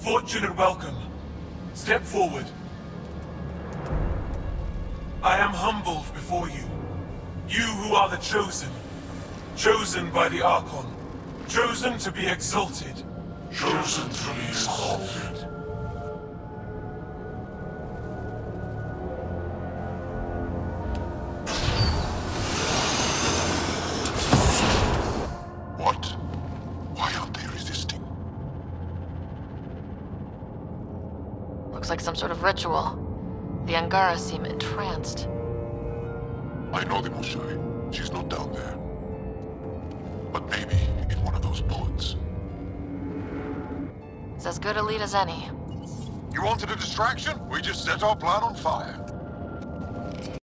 Fortune and welcome. Step forward. I am humbled before you. You who are the chosen. Chosen by the Archon. Chosen to be exalted. Chosen to be exalted. Looks like some sort of ritual. The Angara seem entranced. I know the Moshae. She's not down there. But maybe in one of those pods. It's as good a lead as any. You wanted a distraction? We just set our plan on fire.